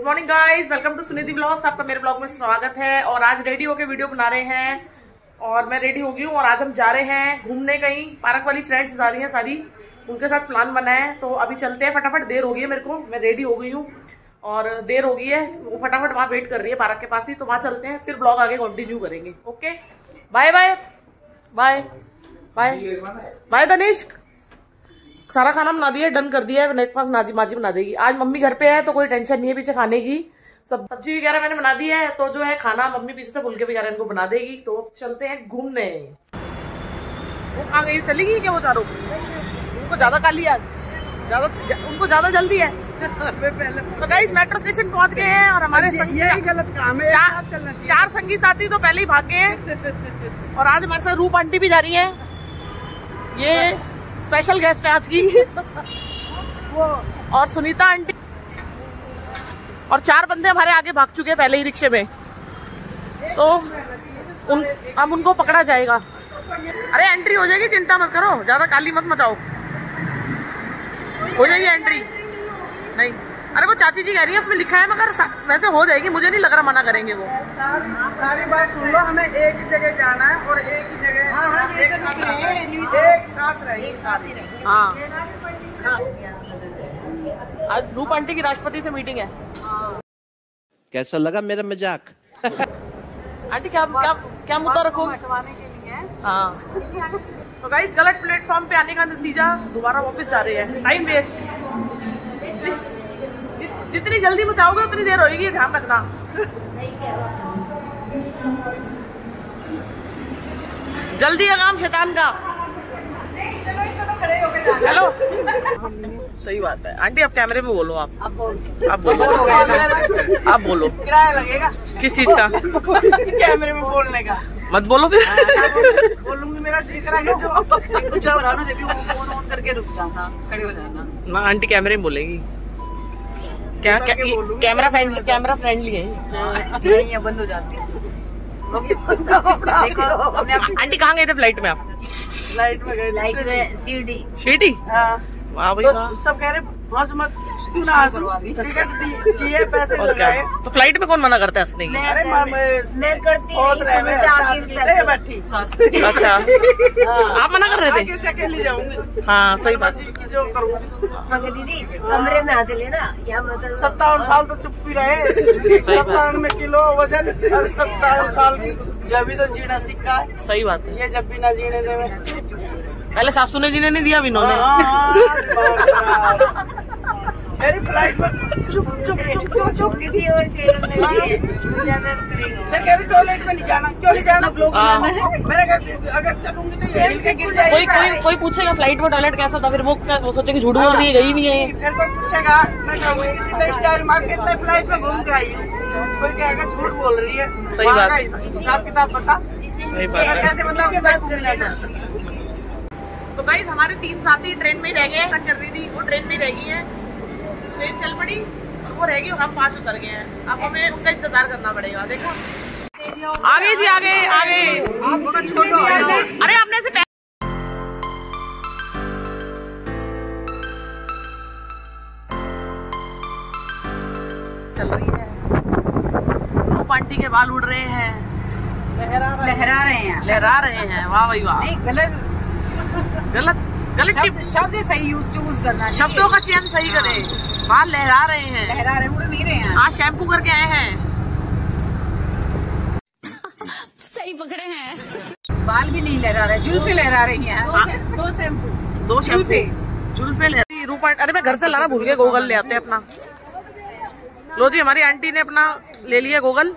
Good morning guys welcome to Sunidhi blogs आपका मेरे blog में स्वागत है। और आज रेडी होके वीडियो बना रहे हैं। और मैं रेडी हो गई हूँ और आज हम जा रहे हैं घूमने कहीं। पार्क वाली फ्रेंड्स जा रही हैं सारी। उनके साथ प्लान बना है। तो अभी चलते हैं। फटाफट देर हो गई है मेरे को। मैं रेडी हो गई हूँ। और देर हो गई है। वो फटाफट वहाँ वेट कर रही है पार्क के पास ही। तो वहाँ चलते हैं। फिर ब्लॉग आगे कंटिन्यू करेंगे। Okay bye bye bye bye bye Tanishk सारा खाना बना दिया डन कर दिया है ब्रेकफास्ट नाजी माजी बना देगी। आज मम्मी घर पे है तो कोई टेंशन नहीं है पीछे खाने की। सब सब्ज़ी वगैरह मैंने बना दी है तो जो है खाना मम्मी पीछे से फुलके वगैरह इनको बना देगी। तो चलते हैं घूमने। वो कहाँ गई चली गई क्या वो चारों? उनको ज़्यादा काली आज। ज़्यादा उनको ज़्यादा जल्दी है। तो गाइस मेट्रो स्टेशन पहुँच गए हैं और हमारे संग- यही गलत काम है। चार, चार संगी साथी तो पहले ही भाग गए हैं। और आज हमारे साथ रूप आंटी भी जा रही हैं। ये स्पेशल गेस्ट है आज की। और सुनीता आंटी। और चार बंदे हमारे आगे भाग चुके हैं पहले ही रिक्शे में। तो उन अब उनको पकड़ा जाएगा। अरे एंट्री हो जाएगी चिंता मत करो। ज़्यादा काली मत मचाओ। हो जाएगी एंट्री नहीं। अरे वो चाची जी कह रही है उसमें लिखा है मगर वैसे हो जाएगी मुझे नहीं लग रहा मना करेंगे वो। सारी बात सुन लो हमें एक ही जगह जाना है और एक ही जगह है। एक साथ रहे एक साथ ही रहे हाँ आज रूप आंटी की राष्ट्रपति से मीटिंग है। कैसा लगा मेरा मज़ाक? आंटी क्या क्या क्या मुद्दा रखोगे? हाँ। तो गाइस गलत प्लेटफॉर्म पे आने का नतीजा दोबारा वापस जा रहे हैं। टाइम वेस्ट जितनी जल्दी बचाओगे उतनी देर होगी ध्यान रखना। जल्दी का काम शैतान का। हेलो। सही बात है। आंटी आप कैमरे में बोलो आप। आप बोलो। आप बोलो। किराया लगेगा। किस चीज़ का? कैमरे में बोलने का। मत बोलो फिर। बोलूँगी। मेरा जी करेगा जो कुछ ना जब वो फ़ोन ऑन करके रुक जाना खड़े हो जाना। ना आंटी कैमरे में बोलेगी। क्या बोलूँगी। कैमरा फ्रेंडली कैमरा फ्रेंडली है नहीं ये बंद हो जाती है। आंटी कहाँ गए थे फ़्लाइट में आप? फ़्लाइट में गए में शिरडी हाँ। वाह तो सब कह रहे हैं मत क्यों ना हंसू ठीक है दी- दिए पैसे लगाए तो फ़्लाइट में कौन मना करता है हंसने की अरे मैं करती बैठी अच्छा। आप मना कर रहे थे? हाँ सही बात। जो करूँगी। मगर दीदी कमरे में हासिल है ना मतलब सत्तावन साल तो चुप भी रहे। सत्तावन में किलो वज़न और सत्तावन साल की जब भी तो जीना सीखा। है सही बात है। ये जब भी ना जीने देवे। पहले सासू ने जी ने नहीं दिया अभी इन्होंने। हाँ, खराब। मेरी फ़्लाइट में चुप चुप चुप क्यों चुप दीदी और करेगा मैं कह रही टॉयलेट में नहीं जाना। क्यों नहीं जाना? लोग हाँ। मैंने कहा अगर चलूँगी तो ये हिल के गिर जाएगी। कोई कोई पूछेगा फ़्लाइट में टॉयलेट कैसा था? फिर वो क्या- वो सोचेगी झूठ बोल रही है गई नहीं है। फिर कोई पूछेगा मैं कहूँगी किसी ने स्टाइल मार के मैं फ़्लाइट में घूम के आई हूँ। कोई कहेगा झूठ बोल रही है। सही बात। हिसाब किताब बता। सही बात है। कैसे मतलब के बात कर लेना। तो गाइस हमारे तीन साथी ट्रेन में रह गए। हैं कर रही थी वो ट्रेन में रह गई है। ट्रेन चल पड़ी और वो रह गई और हम पाँच उतर गए हैं। अब हमें उनका इंतज़ार करना पड़ेगा देखो। आगे जी आगे आगे अरे आपने पै- चल रही है। आंटी के बाल उड़ रहे हैं। लहरा रहा है। लहरा रहे हैं। लहरा रहे हैं। वाह भाई वाह। गलत। गलत। गलत शब्द शब्द सही चूज़ करना शब्दों का चयन सही करें। बाल लहरा रहे हैं। लहरा रहे उड़ नहीं रहे हैं। आज शैम्पू करके आए हैं। सही पकड़े हैं। बाल भी नहीं लहरा रहे जुल्फे लहरा रही हैं। दो से- दो शैम्पू दो शैम्पू जुल्फे। जुल्फे ले रही रूपा अरे मैं घर से लाना भूल गया गोगल ले आते हैं अपना। लो जी हमारी आंटी ने अपना ले लिया गोगल।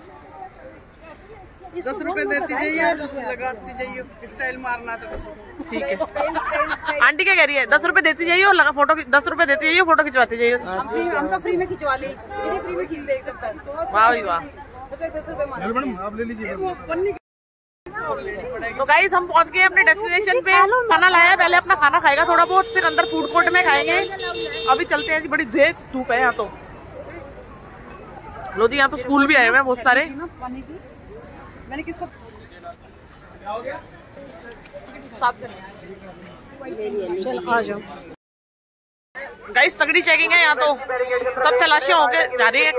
दस रुपए देती जाइए लगाती जाइए स्टाइल मारना तो ठीक है। आंटी क्या कह रही है? दस रुपए देती जाइए और लगा फ़ोटो दस रुपए देती जाइए फ़ोटो खिंचवाती जाइए। हम तो फ्री में खिंचवा ली। फ्री में खींच दे वाह भाई वाह दस रुपए मांगे। वो पन्नी तो गाइस हम पहुँच गए अपने डेस्टिनेशन पे। खाना लाया है पहले अपना खाना खाएगा थोड़ा बहुत फिर अंदर फ़ूड कोर्ट में खाएँगे। अभी चलते हैं जी बड़ी तेज धूप है यहाँ तो। लो जी यहाँ तो स्कूल भी आए हुए हैं बहुत सारे। मैंने किसको चल आ जाओ। गाइस तगड़ी चेकिंग है यहाँ तो। सब तलाशियाँ होके जा रही है।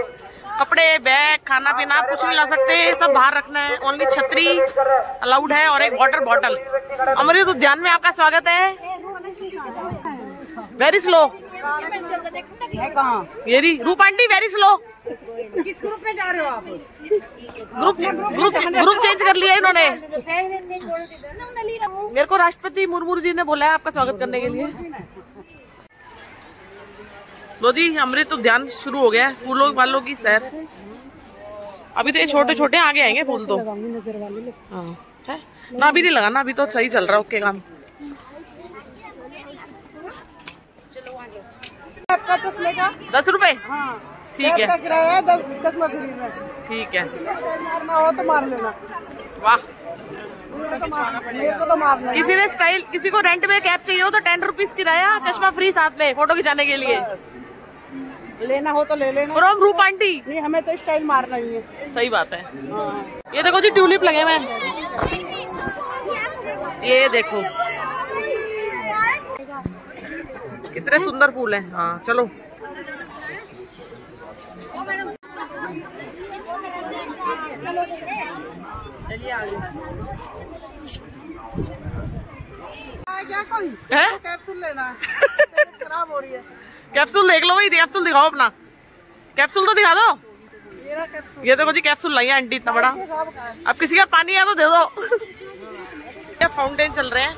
कपड़े बैग खाना पीना कुछ नहीं ला सकते। सब बाहर रखना है। ओनली छतरी अलाउड है और एक वाटर बॉटल अमृत उद्यान में आपका स्वागत है। वेरी स्लो ये रूप आंटी वेरी स्लो किस ग्रुप में जा रहे हो आप? ग्रुप ग्रुप ग्रुप चेंज कर लिया इन्होंने। मेरे को राष्ट्रपति मुर्मू जी ने बोला है आपका स्वागत करने के लिए। लो जी अमृत उद्यान शुरू हो गया है फूलों वालों की सैर। अभी तो ये छोटे छोटे आगे आएँगे फूल तो। हाँ। है? ना अभी नहीं लगाना अभी तो सही चल रहा है ओके काम। आपका चश्मे का? दस रुपए? हाँ। ठीक है। किराया दस चश्मा फ्री में ठीक है। मारना हो तो मार लेना। वाह। तो तो। किसी ने स्टाइल किसी को रेंट में कैब चाहिए हो तो टेन रुपीज़ किराया चश्मा फ्री साथ में फ़ोटो खिंचाने के लिए। लेना हो तो ले लेना। फ्रॉम रूप आंटी नहीं हमें तो स्टाइल मारना ही है। सही बात है। हाँ। ये देखो जी ट्यूलिप लगे हुए ये देखो। कितने सुंदर फूल हैं। हाँ चलो। कैप्सूल देख लो भाई कैप्सूल दिखाओ अपना। कैप्सूल तो दिखा दो। ये देखो जी कैप्सूल लाई है आंटी, इतना बड़ा। अब किसी का पानी है तो दे दो। फाउंटेन चल रहे हैं।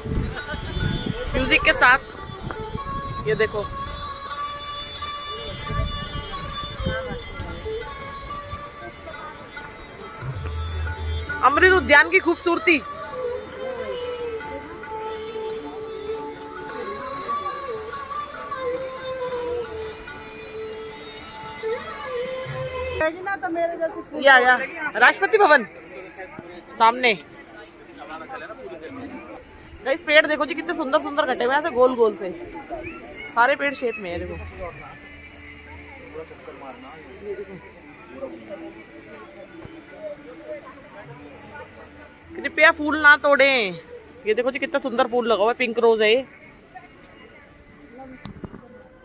म्यूज़िक के साथ। ये देखो। अमृत उद्यान की खूबसूरती। तो ये गया राष्ट्रपति भवन। सामने। इस पेड़ देखो जी कितने सुंदर सुंदर कटे हुए हैं ऐसे गोल गोल से। सारे पेड़ शेप में है देखो। कृपया फूल ना तोड़े। ये देखो जी कितना सुंदर फूल लगा हुआ है पिंक रोज है ये।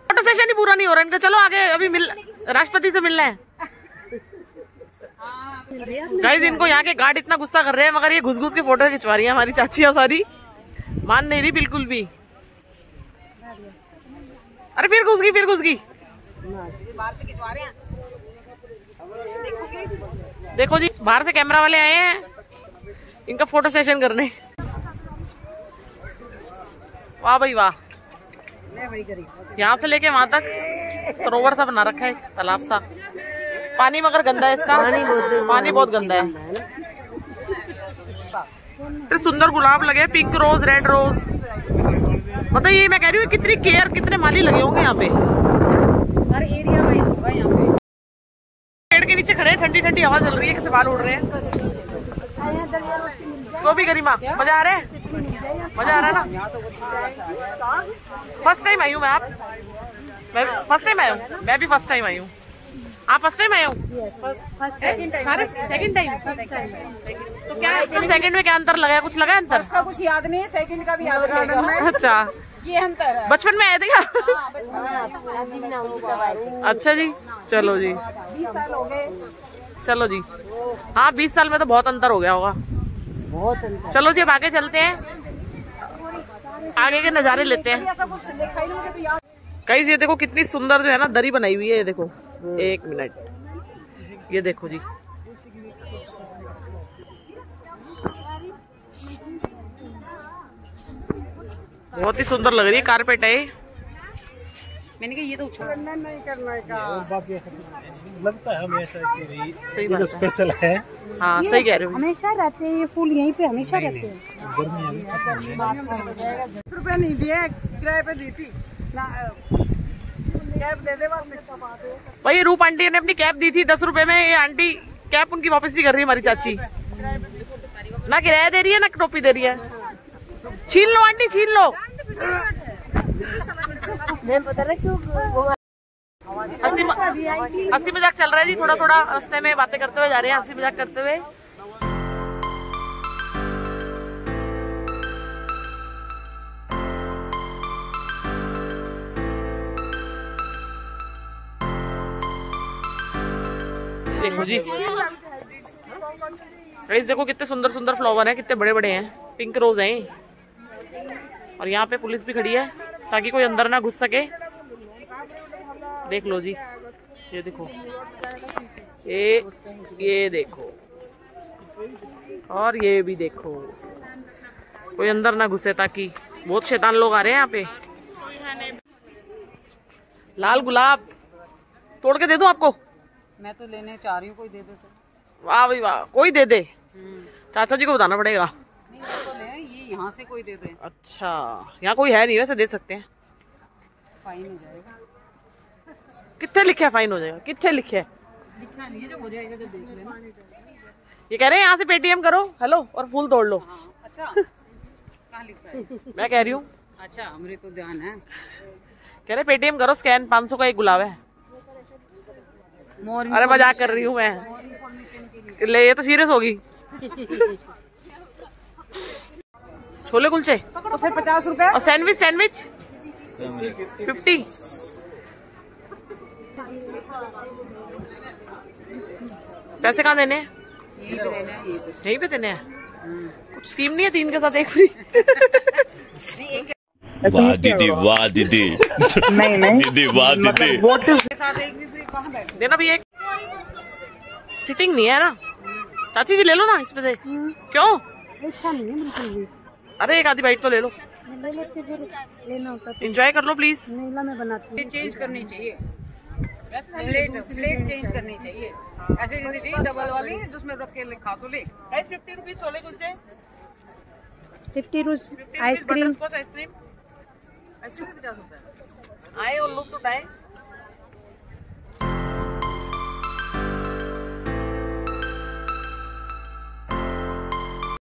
फ़ोटो सेशन ही पूरा नहीं हो रहा इनका। चलो आगे अभी मिल राष्ट्रपति से मिलना है। गाइज़ इनको यहाँ के गार्ड इतना गुस्सा कर रहे हैं, मगर ये घुस घुस के फ़ोटो खिंचवा रही है हमारी चाचियाँ सारी। मान नहीं रही बिल्कुल भी। अरे फिर घुस गई, फिर घुस गई। देखो जी बाहर से कैमरा वाले आए हैं। इनका फ़ोटो सेशन करने। वाह भाई वाह। यहाँ से लेके वहाँ तक सरोवर सा बना रखा है तालाब सा। पानी मगर गंदा है इसका। पानी बहुत पानी बहुत गंदा है। फिर सुंदर गुलाब लगे पिंक रोज रेड रोज मतलब ये मैं कह रही हूँ कितनी केयर कितने माली लगे होंगे यहाँ पे? हर एरिया वाइज होगा यहाँ पे पेड़ के नीचे खड़े हैं ठंडी हवा चल रही है कैसे बाल उड़ रहे हैं। तो भी गरिमा मज़ा आ रहा है? मज़ा आ रहा है ना? फ़र्स्ट टाइम आई हूँ मैं आप। मैं फ़र्स्ट टाइम आया हूँ। मैं भी फ़र्स्ट टाइम आई हूँ। आप फ़र्स्ट टाइम आए हो? सेकंड टाइम तो क्या सेकंड में क्या अंतर लगा कुछ लगा अंतर? उसका कुछ याद नहीं है सेकंड का भी याद रहेगा अच्छा। ये अंतर है। बचपन में आए थे क्या? अच्छा जी चलो जी। बीस साल हो गए। चलो जी। हाँ बीस साल में तो बहुत अंतर हो गया होगा। बहुत अंतर। चलो जी अब आगे चलते हैं। आगे के नज़ारे लेते हैं। कई ये देखो कितनी सुंदर जो है ना दरी बनाई हुई है ये देखो। एक मिनट। ये देखो जी। बहुत ही सुंदर लग रही है कारपेट है ये। मैंने कहा ये तो करना नहीं करना का लगता है हमेशा कि सही बात स्पेशल है। हाँ। सही कह रहे हो। हमेशा रहते हैं ये फूल यहीं पे हमेशा रहते हैं। दस रुपए नहीं दिए किराए पे दी थी। कैब दे भाई रूप आंटी ने अपनी कैब दी थी दस रुपए में ये आंटी कैब उनकी वापस नहीं कर रही हमारी चाची। ना किराया दे रही है ना टोपी दे रही है। छीन लो आंटी छीन लो। क्यों हँसी हँसी मज़ाक चल रहा है जी थोड़ा थोड़ा रास्ते में बातें करते हुए जा रहे हैं, हँसी मज़ाक करते हुए। देखो जी। गाइस, देखो कितने सुंदर सुंदर फ्लावर हैं, कितने बड़े बड़े हैं, पिंक रोज हैं और यहाँ पे पुलिस भी खड़ी है। ताकि कोई अंदर ना घुस सके। देख लो जी। ये देखो। ये ये देखो। और ये भी देखो। कोई अंदर ना घुसे ताकि बहुत शैतान लोग आ रहे हैं यहाँ पे। लाल गुलाब तोड़ के दे दो आपको? मैं तो लेने चाह रही हूँ कोई दे दे तो। वाह भाई वाह कोई दे दे। चाचा जी को बताना पड़ेगा। यहाँ से कोई दे दे। अच्छा यहाँ कोई है नहीं वैसे दे सकते हैं। फाइन हो जाएगा। कितने लिखे है? फाइन हो जाएगा। कितने लिखे है? लिखा नहीं है जो हो जाएगा जब देख लेना। ये कह रहे हैं यहाँ से पेटीएम करो हेलो और फूल तोड़ लो। हाँ, अच्छा। कहाँ लिखा है? मैं कह रही हूँ। अच्छा हमरे तो ध्यान है। कह रहे पेटीएम करो स्कैन 500 का एक गुलाब है। अरे मज़ाक कर रही हूँ मैं। ले ये तो सीरियस होगी। छोले कुलचे? तो फिर पचास रूपए। और सैंडविच सैंडविच? फिफ्टी। पैसे कहाँ देने यही पे है देने हैं? कुछ स्कीम नहीं है तीन के साथ एक फ्री वाह दीदी वाह दीदी। नहीं नहीं। दीदी वाह दीदी। के साथ एक भी फ्री कहाँ बैठे देना भी एक। सिटिंग नहीं है ना? चाची जी ले लो ना इस पे से। क्यों? अच्छा नहीं है बिल्कुल भी। अरे एक आधी बाइट तो ले लो। एंजॉय कर लो प्लीज़ नीला बनाती चेंज करनी चाहिए। प्लेट प्लेट चेंज करनी चाहिए। ऐसे देनी चाहिए डबल वाली जिसमें रख के खा तो ले। Fifty rupees chole kulche. Fifty rupees ice cream ice cream ice cream पचास रुपए। और लोग तो